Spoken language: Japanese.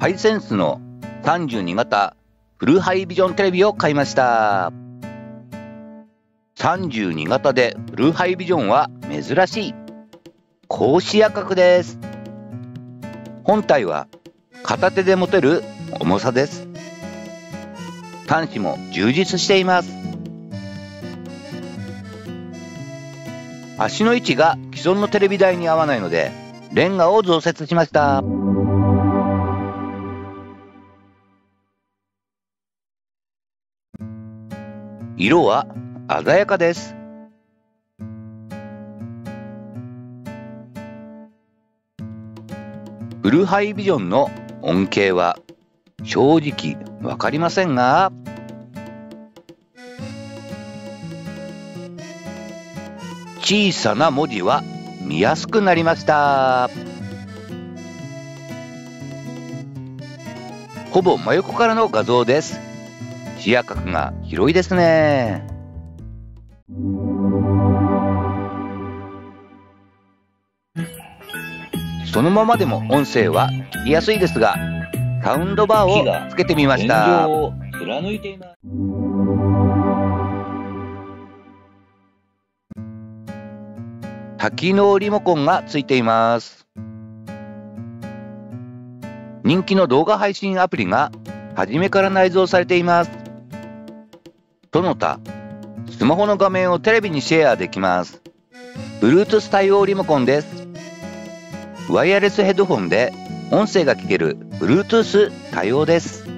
ハイセンスの32型フルハイビジョンテレビを買いました。32型でフルハイビジョンは珍しい。高視野角です。本体は片手で持てる重さです。端子も充実しています。足の位置が既存のテレビ台に合わないのでレンガを増設しました。色は鮮やかです。フルハイビジョンの恩恵は正直わかりませんが。小さな文字は見やすくなりました。ほぼ真横からの画像です。視野角が広いですね。そのままでも音声は聞きやすいですがサウンドバーをつけてみました。貫いています。多機能リモコンがついています。人気の動画配信アプリが初めから内蔵されていますその他スマホの画面をテレビにシェアできます。Bluetooth 対応リモコンです。ワイヤレスヘッドホンで音声が聞ける Bluetooth 対応です。